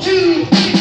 two, three.